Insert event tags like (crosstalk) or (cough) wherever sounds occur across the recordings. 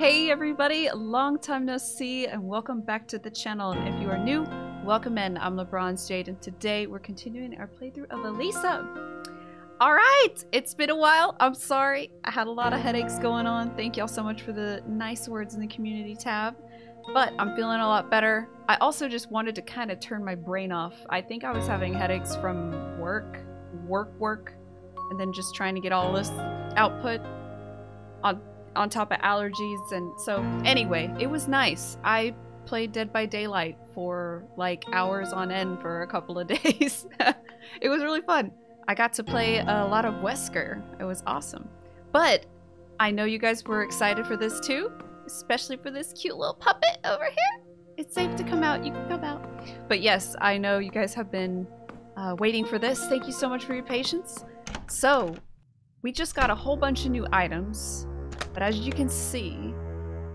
Hey everybody, long time no see and welcome back to the channel. And if you are new, welcome in. I'm labronzejade and today we're continuing our playthrough of Alisa. Alright, it's been a while. I'm sorry. I had a lot of headaches going on. Thank y'all so much for the nice words in the community tab. But I'm feeling a lot better. I also just wanted to kind of turn my brain off. I think I was having headaches from work, work, work, and then just trying to get all this output on on top of allergies and so anyway it was nice. I played dead by daylight for like hours on end for a couple of (laughs) days. It was really fun. I got to play a lot of wesker. It was awesome. But i know you guys were excited for this too especially for this cute little puppet over here. It's safe to come out. You can come out. But yes i know you guys have been uh, waiting for this. Thank you so much for your patience. So we just got a whole bunch of new items but as you can see,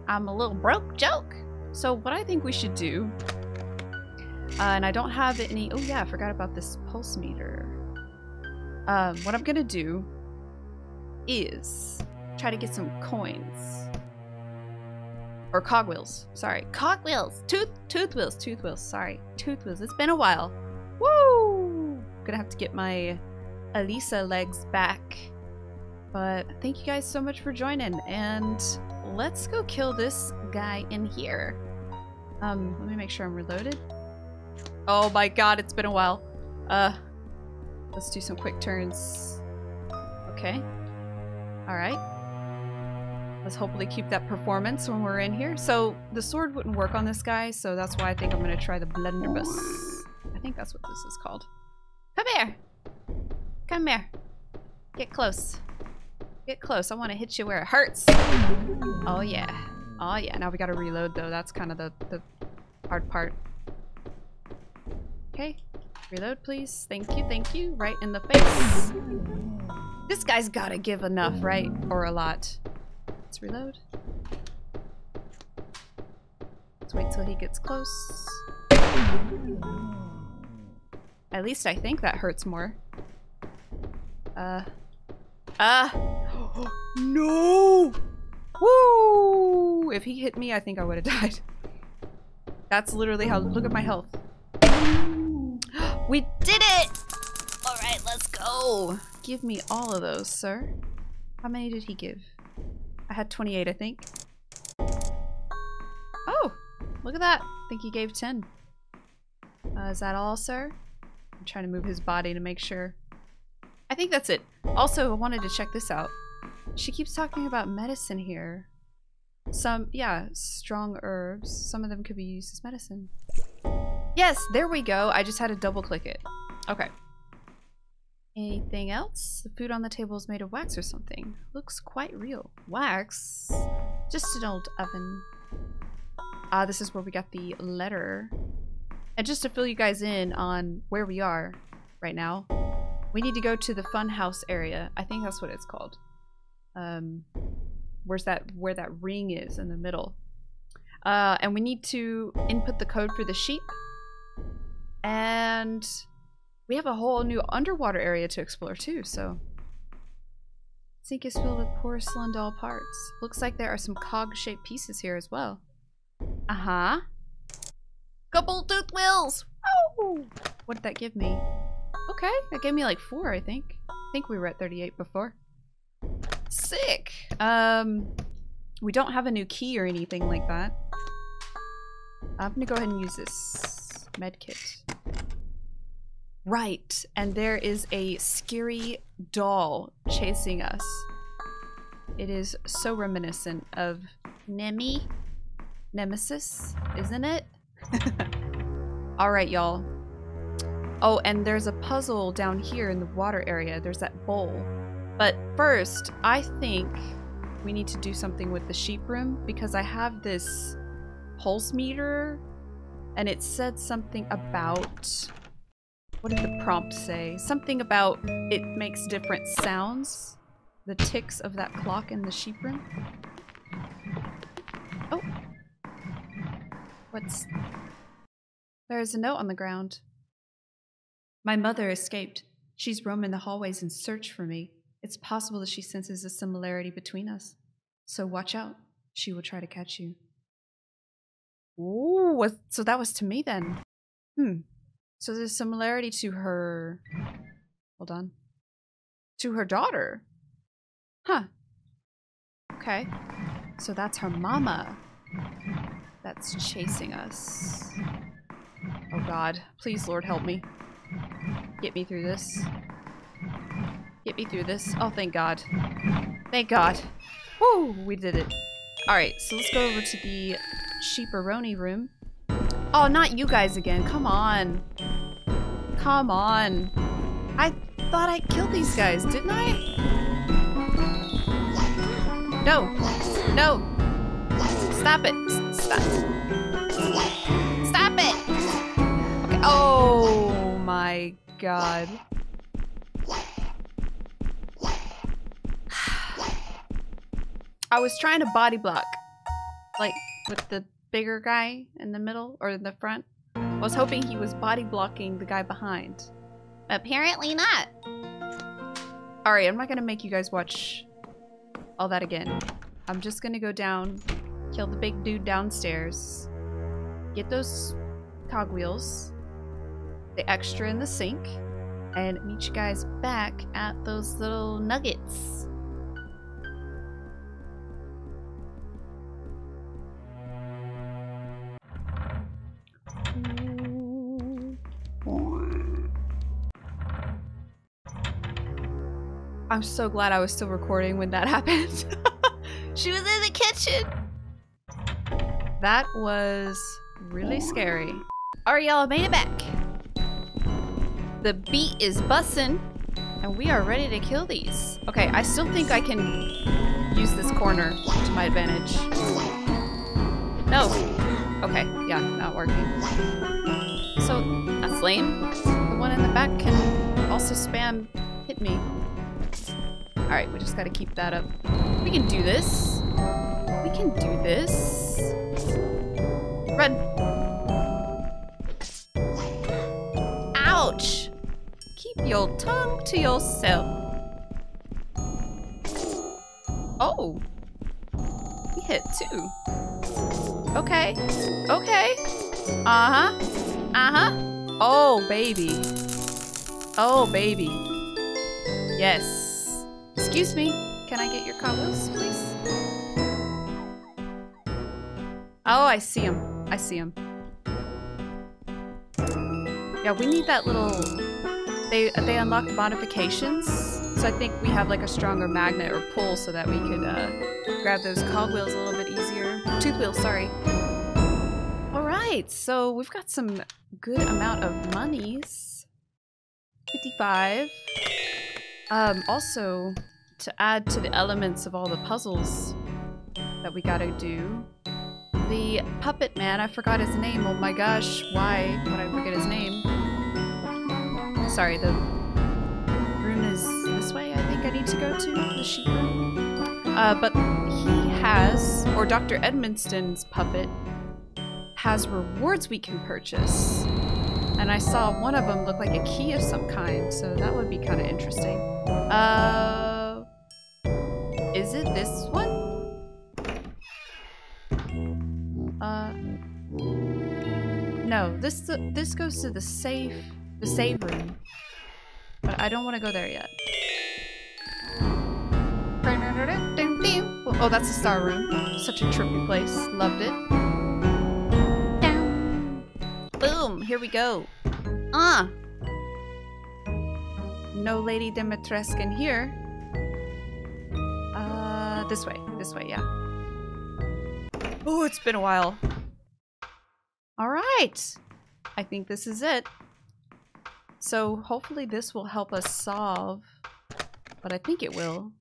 I'm a little broke joke. So what I think we should do, uh, and I don't have any, oh yeah, I forgot about this pulse meter. Um, what I'm gonna do is try to get some coins. Or cogwheels, sorry. Cogwheels, tooth, tooth wheels, tooth wheels, sorry. Tooth wheels, it's been a while. Woo! Gonna have to get my Alisa legs back. But thank you guys so much for joining, and let's go kill this guy in here. Um, let me make sure I'm reloaded. Oh my god, it's been a while. Uh, let's do some quick turns. Okay. Alright. Let's hopefully keep that performance when we're in here. So, the sword wouldn't work on this guy, so that's why I think I'm gonna try the blunderbuss. I think that's what this is called. Come here! Come here. Get close. Get close. I want to hit you where it hurts. Oh, yeah. Oh, yeah. Now we got to reload, though. That's kind of the, the hard part. Okay. Reload, please. Thank you. Thank you. Right in the face. This guy's got to give enough, right? Or a lot. Let's reload. Let's wait till he gets close. At least I think that hurts more. Uh... Uh, (gasps) no! Woo! If he hit me, I think I would have (laughs) died. That's literally how- look at my health. (gasps) we did it! Alright, let's go! Give me all of those, sir. How many did he give? I had 28, I think. Oh! Look at that! I think he gave 10. Uh, is that all, sir? I'm trying to move his body to make sure. I think that's it. Also, I wanted to check this out. She keeps talking about medicine here. Some, yeah, strong herbs. Some of them could be used as medicine. Yes, there we go. I just had to double click it. Okay. Anything else? The food on the table is made of wax or something. Looks quite real. Wax? Just an old oven. Ah, uh, this is where we got the letter. And just to fill you guys in on where we are right now, we need to go to the funhouse area. I think that's what it's called. Um, where's that, where that ring is in the middle. Uh, and we need to input the code for the sheep. And we have a whole new underwater area to explore too, so. Sink is filled with porcelain doll parts. Looks like there are some cog-shaped pieces here as well. Uh-huh. Couple tooth wheels! Oh! What did that give me? Okay, that gave me like four, I think. I think we were at 38 before. Sick! Um, we don't have a new key or anything like that. I'm gonna go ahead and use this medkit. Right, and there is a scary doll chasing us. It is so reminiscent of Nemi? Nemesis, isn't it? (laughs) Alright, y'all. Oh, and there's a puzzle down here in the water area. There's that bowl. But first, I think we need to do something with the sheep room because I have this pulse meter and it said something about what did the prompt say? Something about it makes different sounds. The ticks of that clock in the sheep room. Oh. What's... There's a note on the ground. My mother escaped. She's roaming the hallways in search for me. It's possible that she senses a similarity between us. So watch out. she will try to catch you. Ooh, so that was to me then. Hmm. So there's a similarity to her. Hold on. To her daughter. Huh. Okay. So that's her mama that's chasing us. Oh god. Please, Lord, help me. Get me through this. Get me through this. Oh, thank god. Thank god. Woo! We did it. Alright, so let's go over to the sheeparoni room. Oh, not you guys again. Come on. Come on. I thought I killed these guys, didn't I? No. No. Stop it. Stop. Stop it. Okay. Oh my god. I was trying to body block. Like, with the bigger guy in the middle, or in the front. I was hoping he was body blocking the guy behind. Apparently not. Alright, I'm not gonna make you guys watch all that again. I'm just gonna go down, kill the big dude downstairs, get those cogwheels, the extra in the sink, and meet you guys back at those little nuggets. I'm so glad I was still recording when that (laughs) happened. she was in the kitchen. That was really scary. Alright, y'all, made it back. The beat is bussin', and we are ready to kill these. Okay, I still think I can use this corner to my advantage. No. Okay, yeah, not working. So, that's lame. The one in the back can also spam hit me. Alright, we just gotta keep that up. We can do this. We can do this. Run! Ouch! Keep your tongue to yourself. Oh! He hit two. Okay. Okay. Uh-huh. Uh-huh. Oh, baby. Oh, baby. Yes. Excuse me, can I get your combos, please? Oh, I see him. I see him. Yeah, we need that little... They, they unlock modifications, so I think we have like a stronger magnet or pull so that we could uh, grab those cogwheels a little bit easier. Tooth wheels, sorry. Alright, so we've got some good amount of monies. 55. Um, also, to add to the elements of all the puzzles that we gotta do, the puppet man, I forgot his name, oh my gosh, why would I forget his name? Sorry, the room is this way, I think I need to go to, the sheep room. Uh, but he has, or Dr. Edmiston's puppet, has rewards we can purchase. And I saw one of them look like a key of some kind, so that would be kind of interesting. Uh, is it this one? Uh, no, this this goes to the safe, the save room. But I don't want to go there yet. Oh, that's the star room. Such a trippy place. Loved it. Boom! Here we go. Ah! No Lady Dimitrescu in here. This way. This way, yeah. Oh, it's been a while. Alright! I think this is it. So hopefully this will help us solve, but I think it will.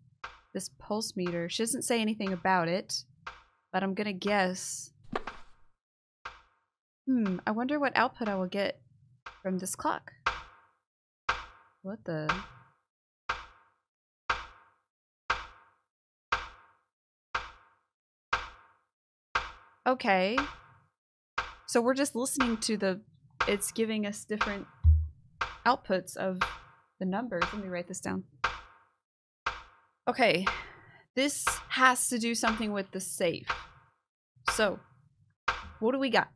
This pulse meter. She doesn't say anything about it, but I'm gonna guess Hmm, I wonder what output I will get from this clock. What the? Okay. So we're just listening to the, it's giving us different outputs of the numbers. Let me write this down. Okay. this has to do something with the safe. So, what do we got?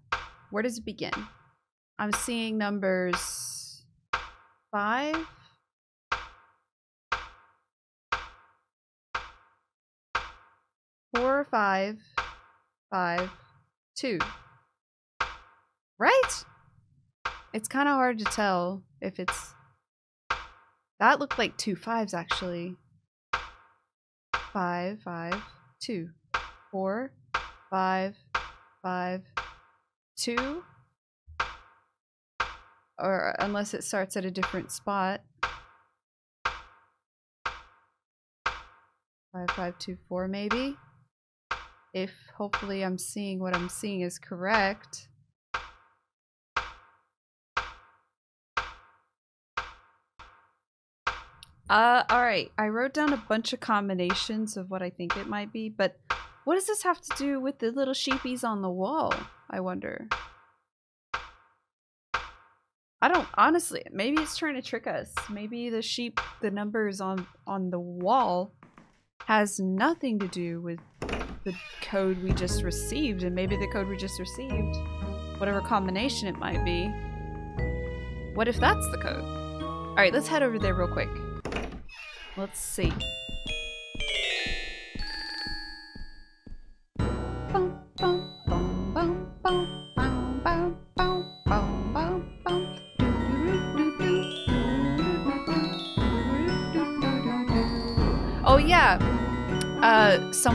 Where does it begin? I'm seeing numbers five. Four, or five, five, two. Right? It's kind of hard to tell if it's... That looked like two fives, actually. Five, five, two. Four, five, five, two. Or unless it starts at a different spot. Five, five, two, four, maybe. If hopefully I'm seeing what I'm seeing is correct. Uh, alright. I wrote down a bunch of combinations of what I think it might be, but what does this have to do with the little sheepies on the wall? I wonder. I don't honestly. Maybe it's trying to trick us. Maybe the sheep, the numbers on on the wall, has nothing to do with the code we just received, and maybe the code we just received, whatever combination it might be. What if that's the code? All right, let's head over there real quick. Let's see.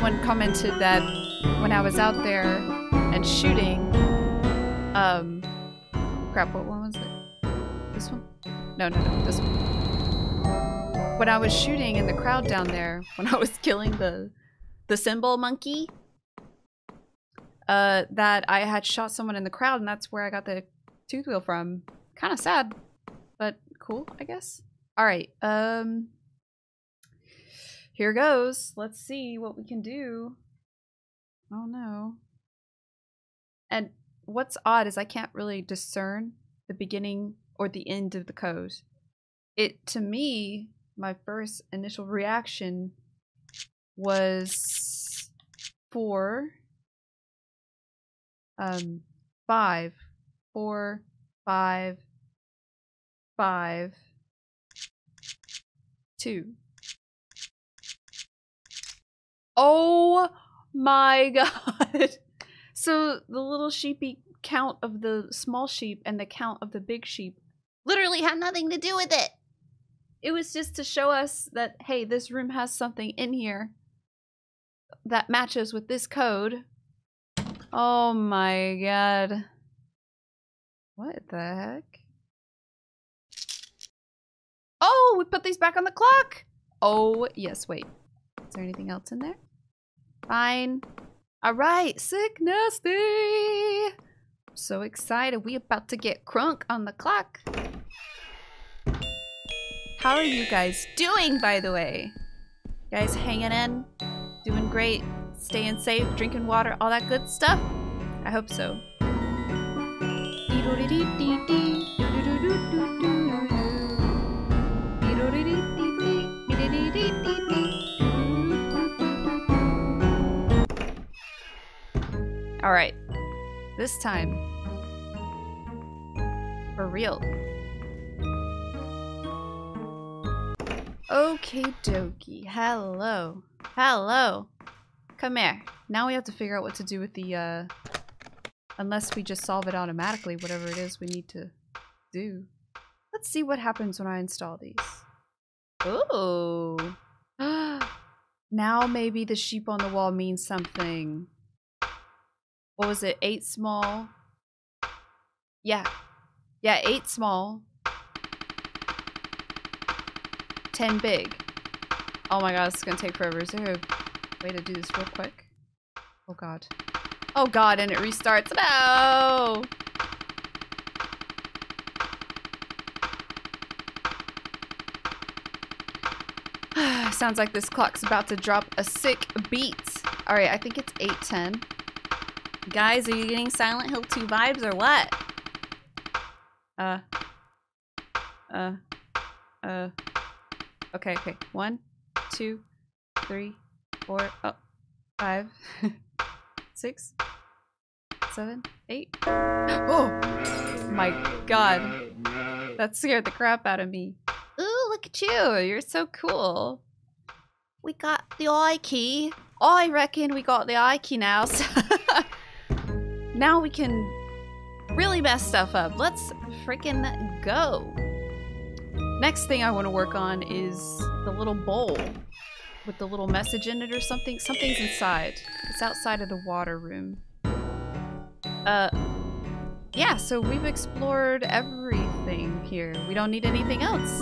Someone commented that when I was out there and shooting, um, crap, what one was it? This one? No, no, no, this one. When I was shooting in the crowd down there, (laughs) when I was killing the the cymbal monkey, uh, that I had shot someone in the crowd, and that's where I got the tooth wheel from. Kind of sad, but cool, I guess. All right, um, here goes. Let's see what we can do. Oh no. And what's odd is I can't really discern the beginning or the end of the code. It to me, my first initial reaction was four, um, five, four, five, five, two. Oh my (laughs) god. So the little sheepy count of the small sheep and the count of the big sheep literally had nothing to do with it. It was just to show us that, hey, this room has something in here that matches with this code. Oh my god. What the heck? Oh, we put these back on the clock! Oh, yes, wait. Is there anything else in there? Fine. Alright, sick nasty! So excited. We about to get crunk on the clock. How are you guys doing, by the way? You guys hanging in? Doing great? Staying safe? Drinking water? All that good stuff? I hope so. Alright. This time. For real. Okay dokie. Hello. Hello. Come here. Now we have to figure out what to do with the, uh... Unless we just solve it automatically, whatever it is we need to do. Let's see what happens when I install these. Ooh. (gasps) now maybe the sheep on the wall means something. What was it? Eight small? Yeah. Yeah, eight small. Ten big. Oh my god, this is gonna take forever. Is there a way to do this real quick? Oh god. Oh god, and it restarts. No! (sighs) Sounds like this clock's about to drop a sick beat. Alright, I think it's 810. Guys, are you getting Silent Hill 2 vibes or what? Uh. Uh. Uh. Okay, okay. One, two, three, four, oh, five, (laughs) six, seven, eight. (gasps) Oh my god. That scared the crap out of me. Ooh, look at you. You're so cool. We got the eye key. I reckon we got the eye key now. (laughs) So now we can really mess stuff up. Let's freaking go. Next thing I want to work on is the little bowl with the little message in it or something. Something's inside. It's outside of the water room. Uh, yeah, so we've explored everything here. We don't need anything else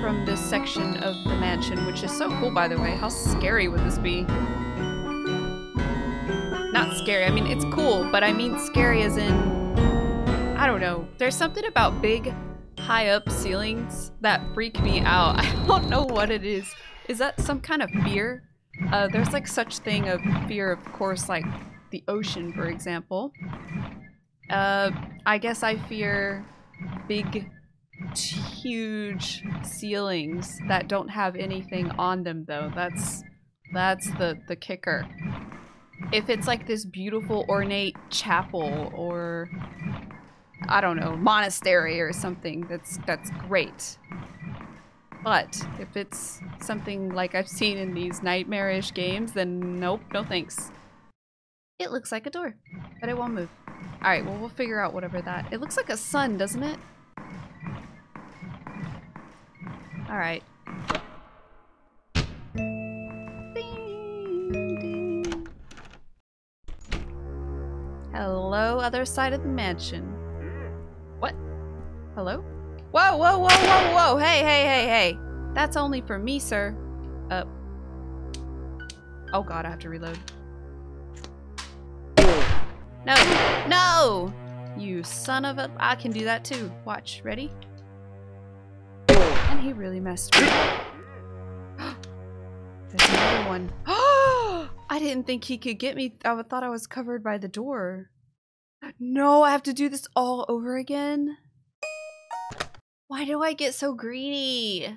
from this section of the mansion, which is so cool, by the way. How scary would this be? Not scary, I mean, it's cool, but I mean scary as in... I don't know. There's something about big, high up ceilings that freak me out. (laughs) I don't know what it is. Is that some kind of fear? Uh, there's like such thing of fear, of course, like the ocean, for example. Uh, I guess I fear big, huge ceilings that don't have anything on them, though. That's that's the the kicker. If it's like this beautiful, ornate chapel or I don't know, monastery or something, that's that's great. But if it's something like I've seen in these nightmarish games, then nope, no thanks. It looks like a door, but it won't move. Alright, well, we'll figure out whatever that... It looks like a sun, doesn't it? Alright. Hello, other side of the mansion. What? Hello? Whoa, whoa, whoa, whoa, whoa! Hey, hey, hey, hey! That's only for me, sir. Uh. Oh god, I have to reload. No! No! You son of a- I can do that too. Watch. Ready? And he really messed me up. (gasps) There's another one. (gasps) I didn't think he could get me. I thought I was covered by the door. No, I have to do this all over again? Why do I get so greedy?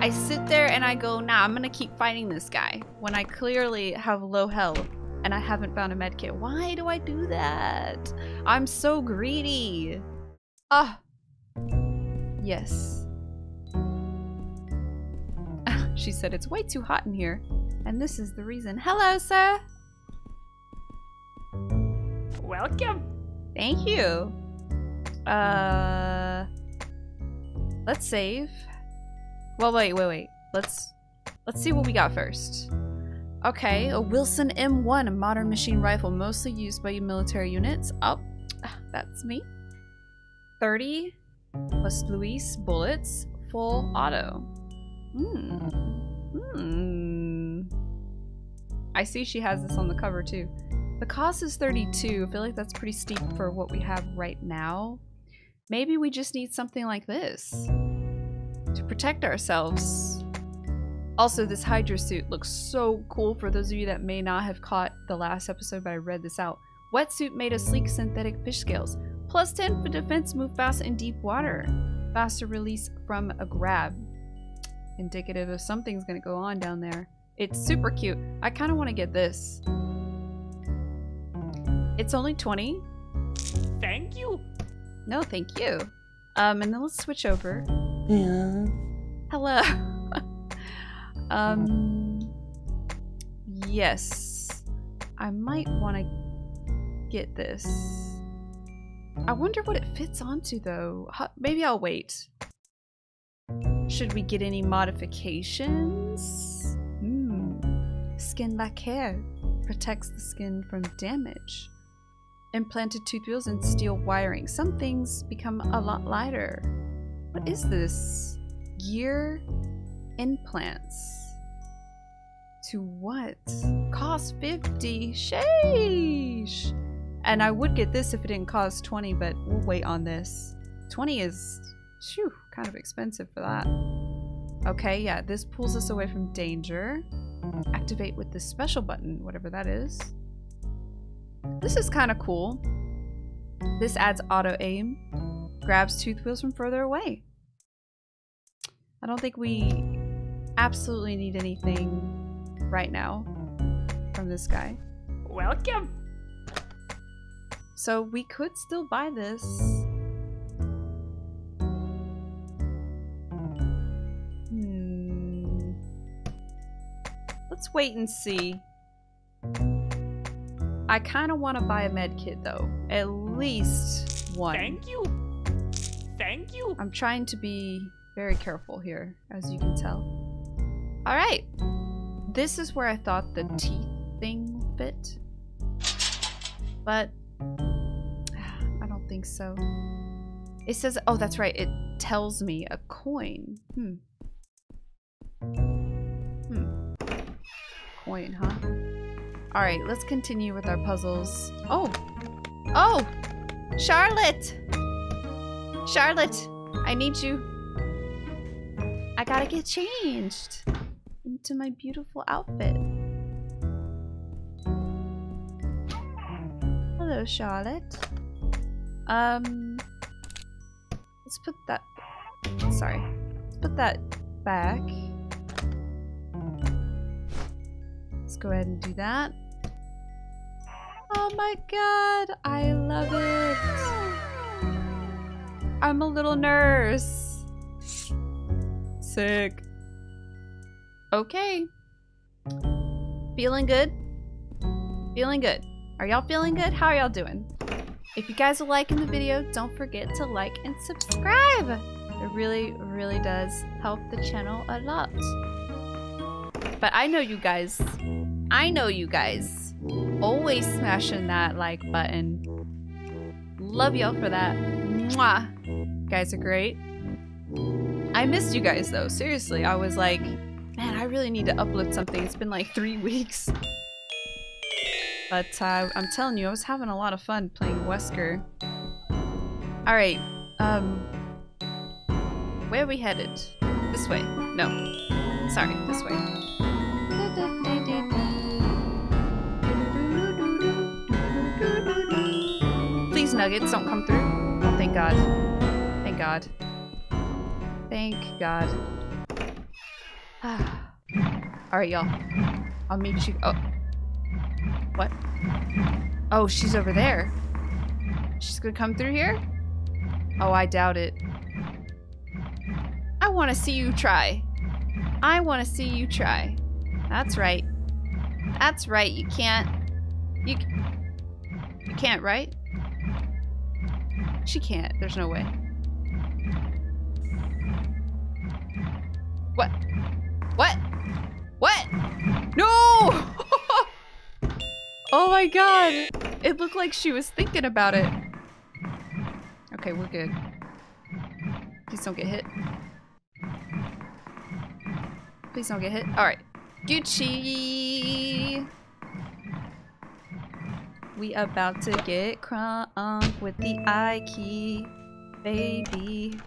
I sit there and I go, nah, I'm gonna keep fighting this guy when I clearly have low health and I haven't found a medkit. Why do I do that? I'm so greedy. Ah. Yes. She said it's way too hot in here. And this is the reason. Hello, sir. Welcome. Thank you. Uh, let's save. Well, wait, wait, wait. Let's let's see what we got first. Okay, a Wilson M1, a modern machine rifle mostly used by military units. Oh, (sighs) that's me. 30 plus Luis bullets, full auto. Hmm. Hmm. I see she has this on the cover too. The cost is 32. I feel like that's pretty steep for what we have right now. Maybe we just need something like this to protect ourselves. Also, this Hydra suit looks so cool for those of you that may not have caught the last episode, but I read this out. Wetsuit made of sleek synthetic fish scales. Plus 10 for defense, move fast in deep water. Faster release from a grab. Indicative of something's gonna go on down there. It's super cute. I kind of want to get this. It's only 20. Thank you. No, thank you. Um, and then let's switch over. Yeah. Hello. (laughs) um, yes. I might want to get this. I wonder what it fits onto though. Maybe I'll wait. Should we get any modifications? Hmm. Skin like hair. Protects the skin from damage. Implanted tooth wheels and steel wiring. Some things become a lot lighter. What is this? Gear implants. To what? Cost 50. Sheesh. And I would get this if it didn't cost 20, but we'll wait on this. 20 is, shoo, kind of expensive for that. Okay, yeah, this pulls us away from danger. Activate with the special button, whatever that is. This is kind of cool. This adds auto aim. Grabs tooth wheels from further away. I don't think we absolutely need anything right now from this guy. Welcome. So we could still buy this. Let's wait and see. I kind of want to buy a med kit though. At least one. Thank you. Thank you. I'm trying to be very careful here, as you can tell. Alright. This is where I thought the teeth thing fit. But (sighs) I don't think so. It says, oh, that's right. It tells me a coin. Hmm. Coin, huh? Alright, let's continue with our puzzles. Oh! Oh! Charlotte! Charlotte! I need you. I gotta get changed into my beautiful outfit. Hello, Charlotte. Um, let's put that. Sorry, let's put that back. Let's go ahead and do that. Oh my god, I love it. I'm a little nurse. Sick. Okay. Feeling good? Feeling good. Are y'all feeling good? How are y'all doing? If you guys are liking the video, don't forget to like and subscribe. It really, really does help the channel a lot. But I know you guys, I know you guys always smashing that like button. Love y'all for that. Mwah. Guys are great. I missed you guys though, seriously. I was like, man, I really need to upload something. It's been like three (laughs) weeks. But uh, I'm telling you, I was having a lot of fun playing Wesker. Alright, um... Where are we headed? This way. No. Sorry, this way. Nuggets, don't come through. Oh, thank God. Thank God. Thank God. (sighs) Alright, y'all. I'll meet you- oh. What? Oh, she's over there. She's gonna come through here? Oh, I doubt it. I want to see you try. I want to see you try. That's right. That's right. You can't. You. You can't, right? She can't. There's no way. What? What? What? No! (laughs) oh my god! It looked like she was thinking about it. Okay, we're good. Please don't get hit. Please don't get hit. Alright. Gucci! We about to get crunk with the eye key, baby.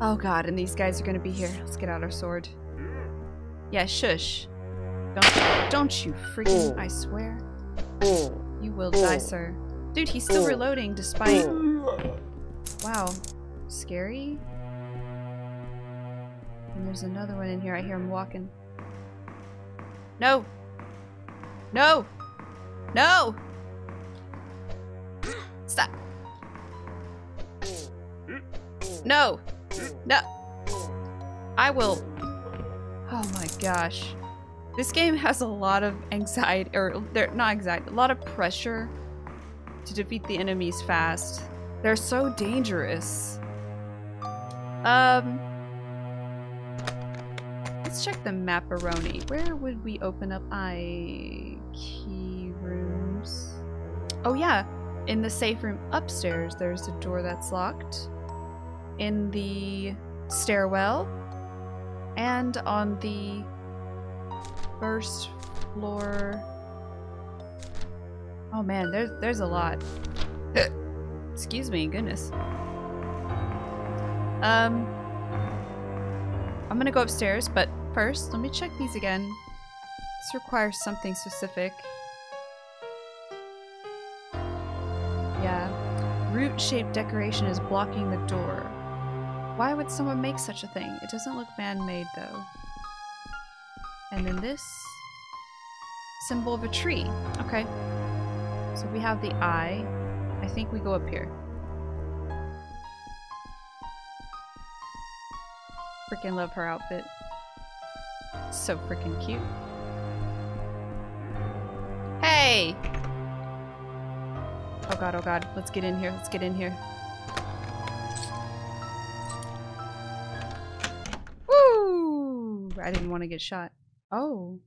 Oh god, and these guys are gonna be here. Let's get out our sword. Yeah, shush. Don't, don't you freaking, I swear. You will die, sir. Dude, he's still reloading despite... Wow. Scary? And there's another one in here. I hear him walking. No! No! No! Stop! No! No! I will... Oh my gosh. This game has a lot of anxiety, or they're not anxiety, a lot of pressure to defeat the enemies fast. They're so dangerous. Um... Let's check the maparoni. Where would we open up eye key rooms? Oh yeah, in the safe room upstairs, there's a door that's locked. In the stairwell, and on the first floor. Oh man, there's there's a lot. (laughs) Excuse me, goodness. Um, I'm gonna go upstairs, but first, let me check these again. This requires something specific. Yeah. Root-shaped decoration is blocking the door. Why would someone make such a thing? It doesn't look man-made, though. And then this symbol of a tree. Okay. So we have the eye. I think we go up here. Freaking love her outfit. So freaking cute. God, oh god. Let's get in here. Let's get in here. Woo! I didn't want to get shot. Oh.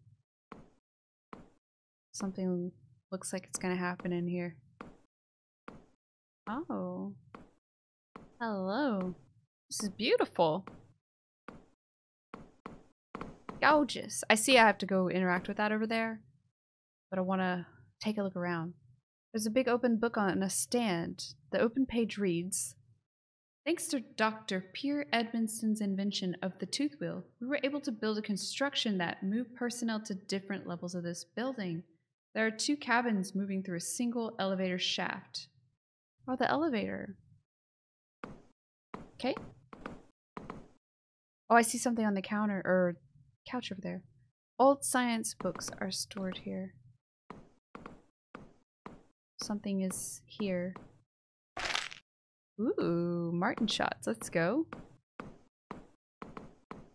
Something looks like it's gonna happen in here. Oh. Hello. This is beautiful. Gorgeous. I see I have to go interact with that over there. But I want to take a look around. There's a big open book on a stand. The open page reads Thanks to Dr. Pierre Edmiston's invention of the tooth wheel, we were able to build a construction that moved personnel to different levels of this building. There are two cabins moving through a single elevator shaft. Oh, the elevator. Okay. Oh, I see something on the counter or couch over there. Old science books are stored here. Something is here. Ooh, Martin shots. Let's go.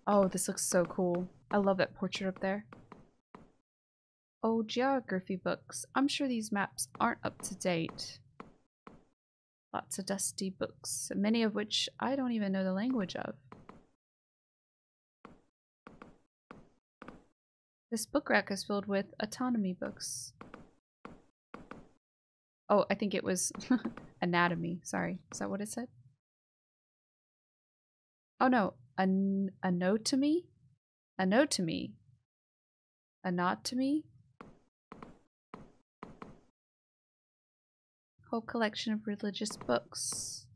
Oh, this looks so cool. I love that portrait up there. Oh, geography books. I'm sure these maps aren't up to date. Lots of dusty books, many of which I don't even know the language of. This book rack is filled with autonomy books. Oh, I think it was (laughs) anatomy. Sorry. Is that what it said? Oh no, an anatomy? A anatomy. A anatomy? Whole collection of religious books.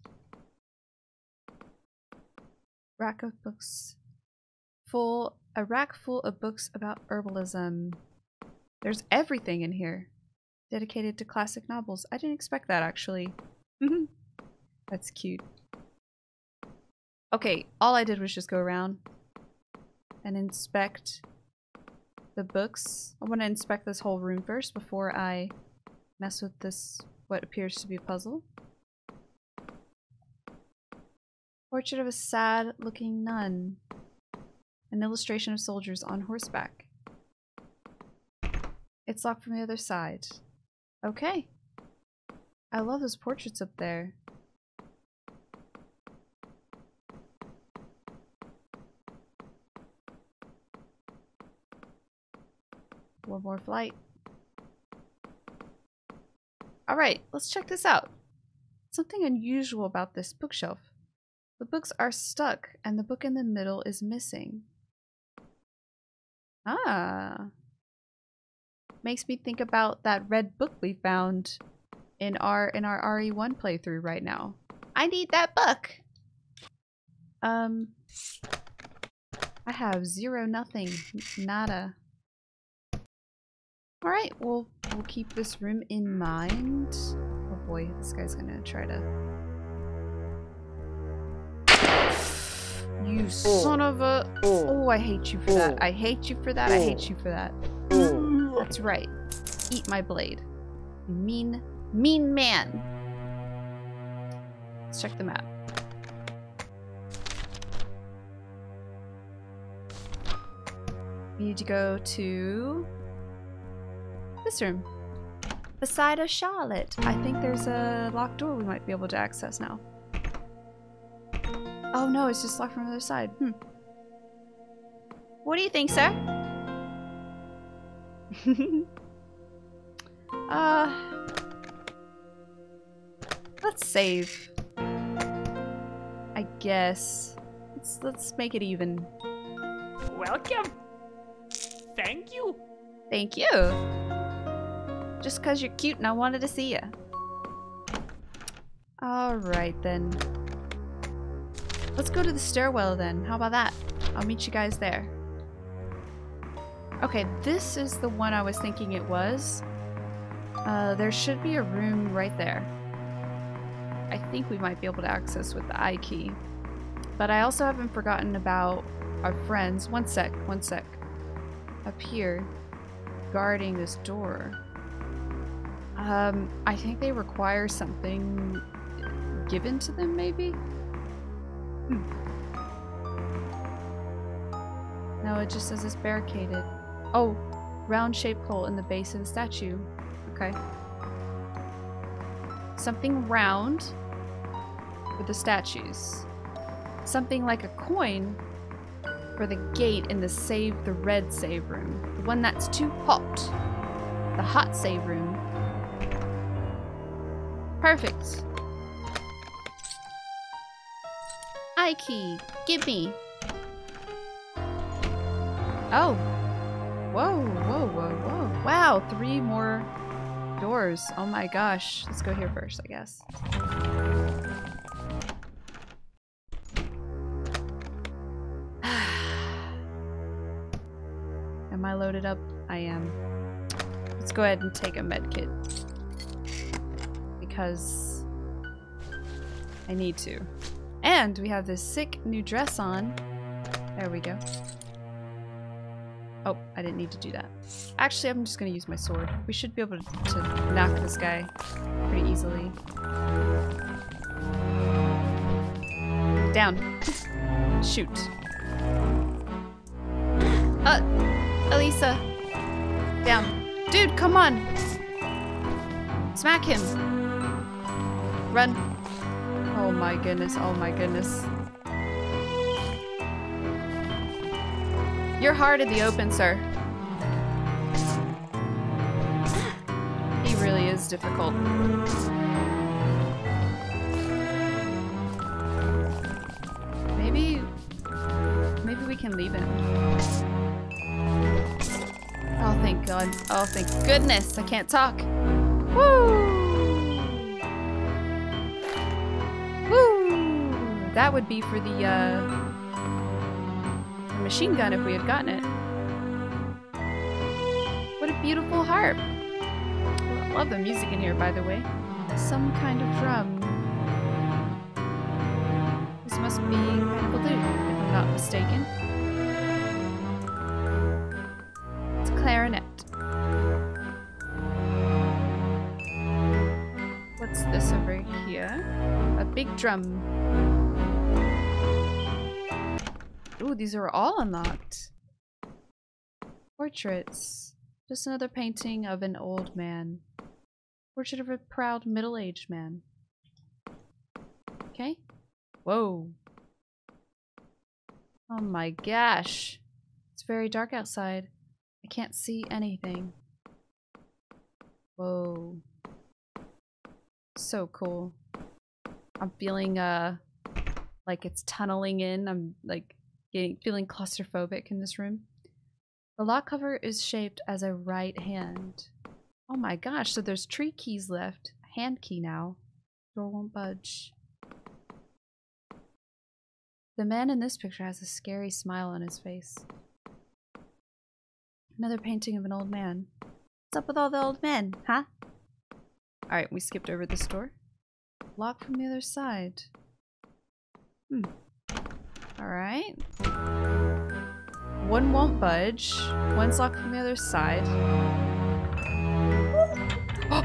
Rack of books. Full a rack full of books about herbalism. There's everything in here dedicated to classic novels. I didn't expect that actually. Mm-hmm. That's cute. Okay, all I did was just go around and inspect the books. I want to inspect this whole room first before I mess with this, what appears to be a puzzle. Portrait of a sad looking nun. An illustration of soldiers on horseback. It's locked from the other side. Okay. I love those portraits up there. One more flight. Alright, let's check this out. Something unusual about this bookshelf. The books are stuck and the book in the middle is missing. Ah. Makes me think about that red book we found in our in our RE1 playthrough right now. I need that book. Um I have zero nothing. Nada. Alright, well we'll keep this room in mind. Oh boy, this guy's gonna try to You son of a Oh I hate you for that. I hate you for that. I hate you for that. That's right. Eat my blade. Mean, mean man. Let's check the map. We need to go to this room. Beside a Charlotte. I think there's a locked door we might be able to access now. Oh no, it's just locked from the other side. Hmm. What do you think, sir? (laughs) uh, let's save. I guess. Let's let's make it even. Welcome. Thank you. Thank you. Just cause you're cute and I wanted to see you. Alright then. Let's go to the stairwell then. How about that? I'll meet you guys there. Okay, this is the one I was thinking it was. Uh, there should be a room right there. I think we might be able to access with the eye key. But I also haven't forgotten about our friends. One sec, one sec. up here guarding this door. Um, I think they require something given to them, maybe? Hmm. No, it just says it's barricaded. Oh, round shaped hole in the base of the statue. Okay. Something round for the statues. Something like a coin for the gate in the save the red save room. The one that's too hot. The hot save room. Perfect. eye key. Give me. Oh. Whoa, whoa, whoa, whoa. Wow, three more doors. Oh my gosh. Let's go here first, I guess. (sighs) Am I loaded up? I am. Let's go ahead and take a med kit. Because I need to. And we have this sick new dress on. There we go. Oh, I didn't need to do that. Actually, I'm just gonna use my sword. We should be able to, to knock this guy pretty easily. Down. Shoot. Uh, Alisa. Down. Dude, come on. Smack him. Run. Oh my goodness, oh my goodness. You're hard in the open, sir. He really is difficult. Maybe... Maybe we can leave him. Oh, thank God. Oh, thank goodness. I can't talk. Woo! Woo! That would be for the, uh machine gun if we had gotten it. What a beautiful harp. I love the music in here, by the way. Some kind of drum. This must be kind of a lute, if I'm not mistaken. It's a clarinet. What's this over here? A big drum. Ooh, these are all unlocked. Portraits. Just another painting of an old man. Portrait of a proud middle-aged man. Okay. Whoa. Oh my gosh. It's very dark outside. I can't see anything. Whoa. So cool. I'm feeling, uh, like it's tunneling in. I'm, like, getting feeling claustrophobic in this room. The lock cover is shaped as a right hand. Oh my gosh, so there's tree keys left. Hand key now. Door won't budge. The man in this picture has a scary smile on his face. Another painting of an old man. What's up with all the old men, huh? Alright, we skipped over this door. Lock from the other side. Hmm. Alright. One won't budge. One's locked from the other side. (gasps)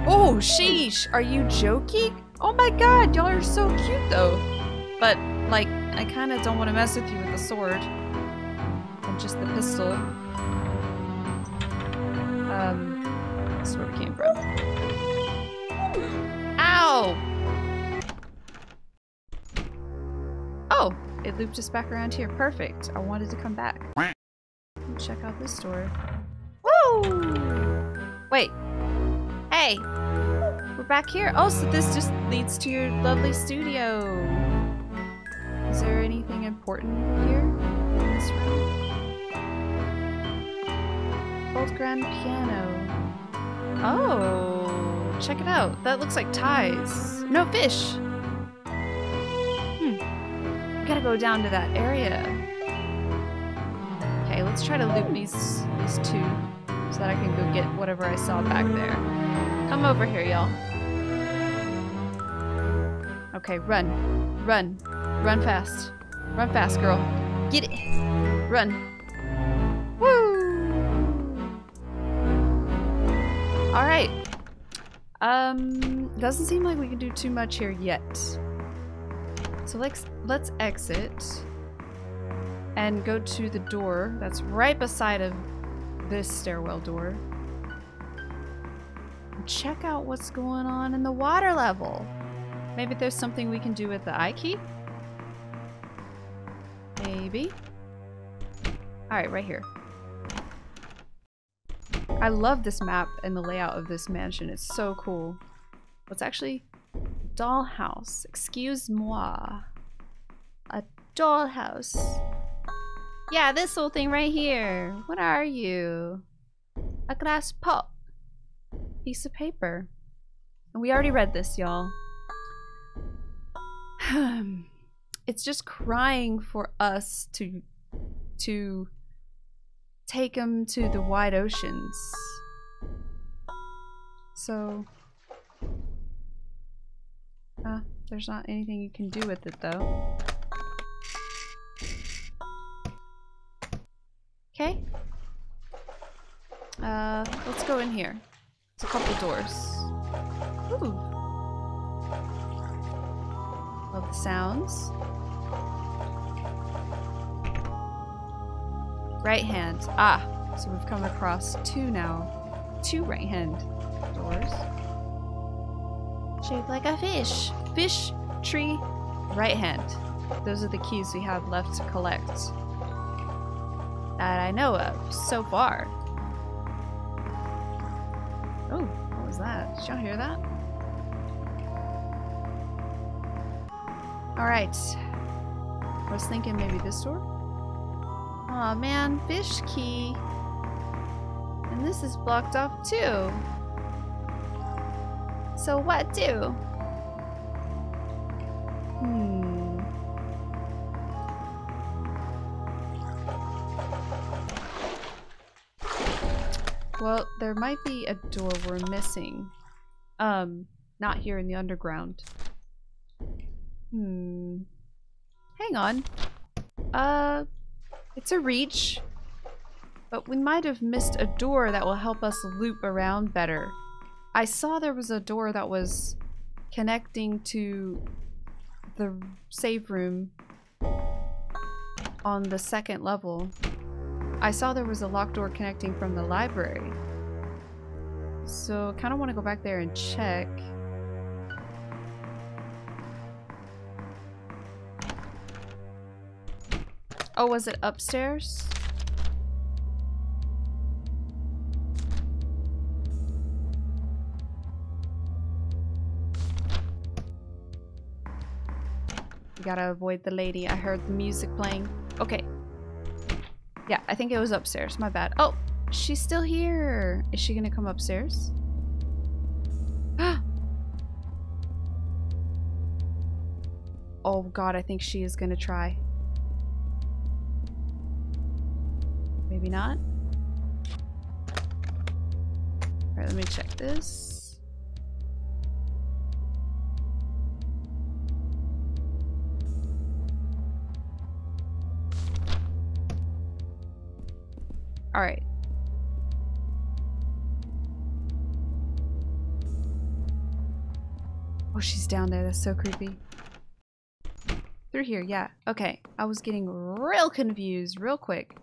Oh, sheesh! Are you joking? Oh my god, y'all are so cute though. But, like, I kind of don't want to mess with you with the sword. And just the pistol. Um, this is where we came from. It looped us back around here. Perfect. I wanted to come back. Check out this door. Woo! Wait. Hey! We're back here. Oh, so this just leads to your lovely studio. Is there anything important here in this room? Old grand piano. Oh, check it out. That looks like ties. No fish. Gotta go down to that area. Okay, let's try to loot these these two so that I can go get whatever I saw back there. Come over here, y'all. Okay, run. Run. Run fast. Run fast, girl. Get it. Run. Woo! Alright. Um, doesn't seem like we can do too much here yet. So let's, let's exit and go to the door that's right beside of this stairwell door. Check out what's going on in the water level. Maybe there's something we can do with the eye key? Maybe. Alright, right here. I love this map and the layout of this mansion. It's so cool. What's actually dollhouse? Excuse moi. A dollhouse. Yeah, this little thing right here. What are you? A glass pot. Piece of paper. And we already read this, y'all. (sighs) it's just crying for us to to take him to the wide oceans. So uh, there's not anything you can do with it though. Okay. Uh, let's go in here. It's a couple doors. Ooh. Love the sounds. Right hand. Ah, so we've come across two now. Two right hand doors. Shaped like a fish. Fish, tree, right hand. Those are the keys we have left to collect that I know of so far. Oh, what was that? Did y'all hear that? Alright. I was thinking maybe this door? Aw oh, man, fish key. And this is blocked off too. So what do? Hmm. Well, there might be a door we're missing. Um, not here in the underground. Hmm. Hang on. Uh, it's a reach. But we might have missed a door that will help us loop around better. I saw there was a door that was connecting to the save room on the second level. I saw there was a locked door connecting from the library. So kind of want to go back there and check. Oh, was it upstairs? Gotta avoid the lady. I heard the music playing. Okay, yeah, I think it was upstairs. My bad. Oh, she's still here. Is she gonna come upstairs? (gasps) oh god, I think she is gonna try. Maybe not. Alright, let me check this. Alright. Oh, she's down there. That's so creepy. Through here, yeah. Okay. I was getting real confused real quick.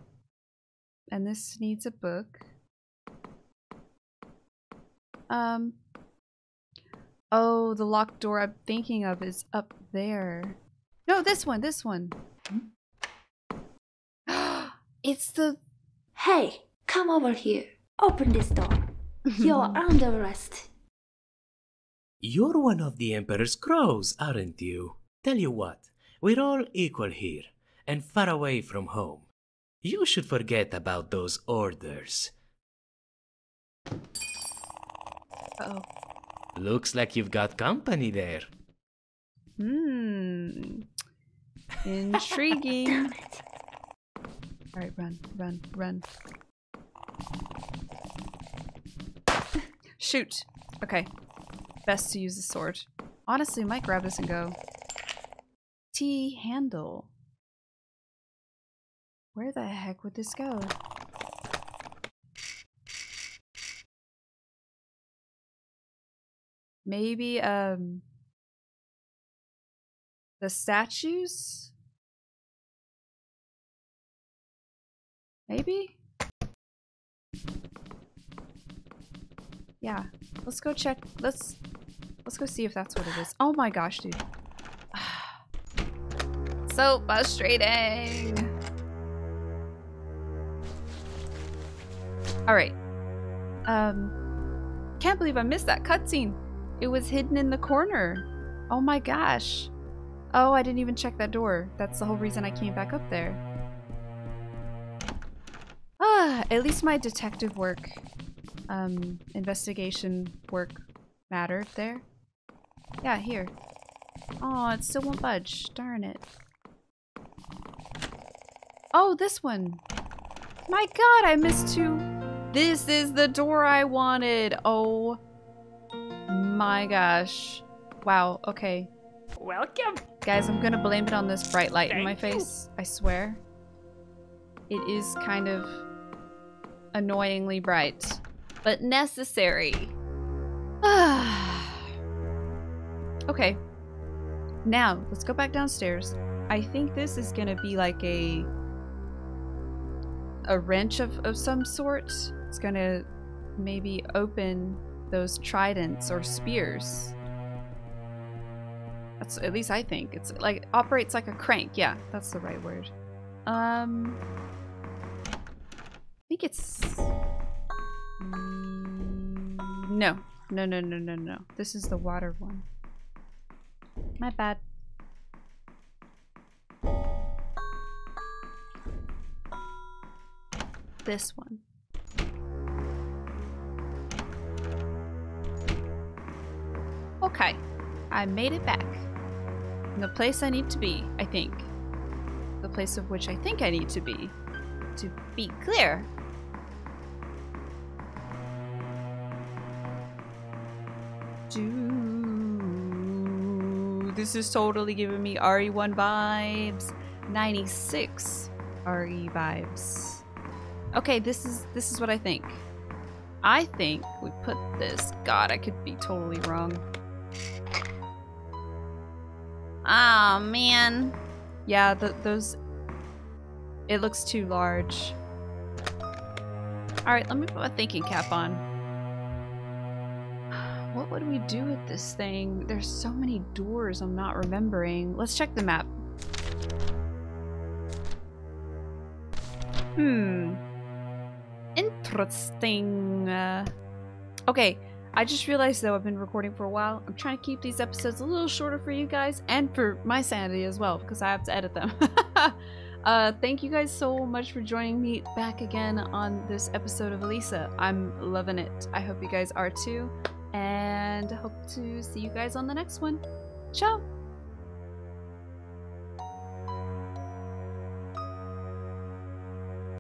And this needs a book. Um. Oh, the locked door I'm thinking of is up there. No, this one, this one. (gasps) it's the Hey, come over here. Open this door. (laughs) You're under arrest. You're one of the Emperor's crows, aren't you? Tell you what, we're all equal here, and far away from home. You should forget about those orders. Uh oh. Looks like you've got company there. Hmm. (laughs) Intriguing. Alright, run, run, run. (laughs) Shoot! Okay. Best to use the sword. Honestly, might grab this and go. T handle. Where the heck would this go? maybe um the statues? Maybe? Yeah. Let's go check. Let's let's go see if that's what it is. Oh my gosh, dude. (sighs) so frustrating. All right. Um can't believe I missed that cutscene. It was hidden in the corner. Oh my gosh. Oh, I didn't even check that door. That's the whole reason I came back up there. At least my detective work, um, investigation work mattered there. Yeah, here. Oh, it still won't budge. Darn it. Oh, this one. My god, I missed two. This is the door I wanted. Oh my gosh. Wow, okay. Welcome. Guys, I'm gonna blame it on this bright light in my Thank you. face. I swear. It is kind of annoyingly bright, but necessary. (sighs) okay. Now, let's go back downstairs. I think this is gonna be like a a wrench of, of some sort. It's gonna maybe open those tridents or spears. That's at least I think. It's like operates like a crank. Yeah, that's the right word. Um think it's No. No, no, no, no, no. This is the water one. My bad. This one. Okay. I made it back. In the place I need to be, I think. The place of which I think I need to be. To be clear. This is totally giving me RE1 vibes. 96 RE vibes. Okay, this is this is what I think. I think we put this. God, I could be totally wrong. Ah, man. Yeah, th those... It looks too large. Alright, let me put my thinking cap on. What would we do with this thing? There's so many doors I'm not remembering. Let's check the map. Hmm. Interesting. Uh, okay, I just realized though I've been recording for a while. I'm trying to keep these episodes a little shorter for you guys and for my sanity as well because I have to edit them. (laughs) uh, thank you guys so much for joining me back again on this episode of Alisa. I'm loving it. I hope you guys are too. And hope to see you guys on the next one. Ciao!